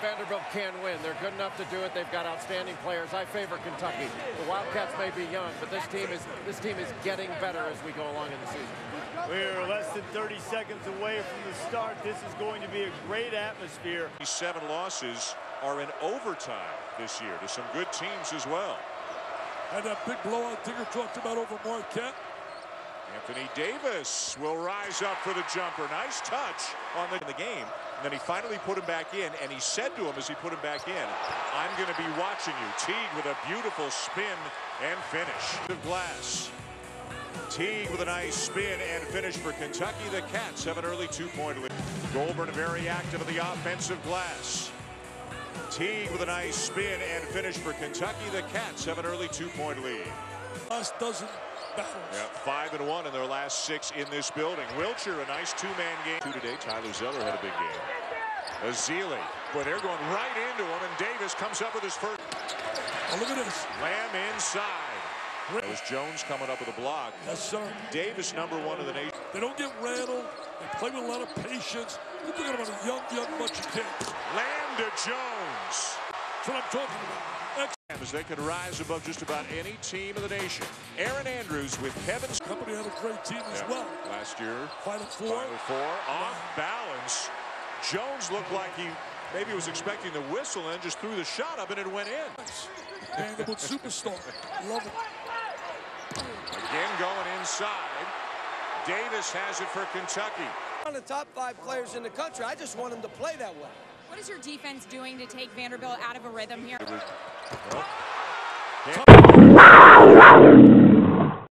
Vanderbilt can win. They're good enough to do it. They've got outstanding players. I favor Kentucky. The Wildcats may be young, but this team is this team is getting better as we go along in the season. We're less than 30 seconds away from the start. This is going to be a great atmosphere. These seven losses are in overtime this year to some good teams as well. And that big blowout Digger talked about over Marquette. Anthony Davis will rise up for the jumper. Nice touch on the, the game. And then he finally put him back in, and he said to him as he put him back in, I'm going to be watching you. Teague with a beautiful spin and finish. Glass. Teague with a nice spin and finish for Kentucky. The Cats have an early two-point lead. Goulbourne very active in the offensive glass. Teague with a nice spin and finish for Kentucky. The Cats have an early two-point lead. Last dozen battles. Yeah, five and one in their last six in this building. Wiltshire, a nice two-man game. Two today. Tyler Zeller had a big game. Ezeli, but they're going right into him, and Davis comes up with his first. Oh, look at this. Lamb inside. That was Jones coming up with a block. Yes, sir. Davis, number one in the nation. They don't get rattled. They play with a lot of patience. You're talking about a young, young bunch of kids. Lamb to Jones. That's what I'm talking about. Excellent. As they could rise above just about any team in the nation. Aaron Andrews with Kevin's Company had a great team as Yeah, well. last year. Final four. Final four off balance. Jones looked like he maybe was expecting the whistle and just threw the shot up and it went in. Vanderbilt superstar. Love it. Again going inside. Davis has it for Kentucky. One of the top five players in the country. I just want him to play that way. What is your defense doing to take Vanderbilt out of a rhythm here? Nope.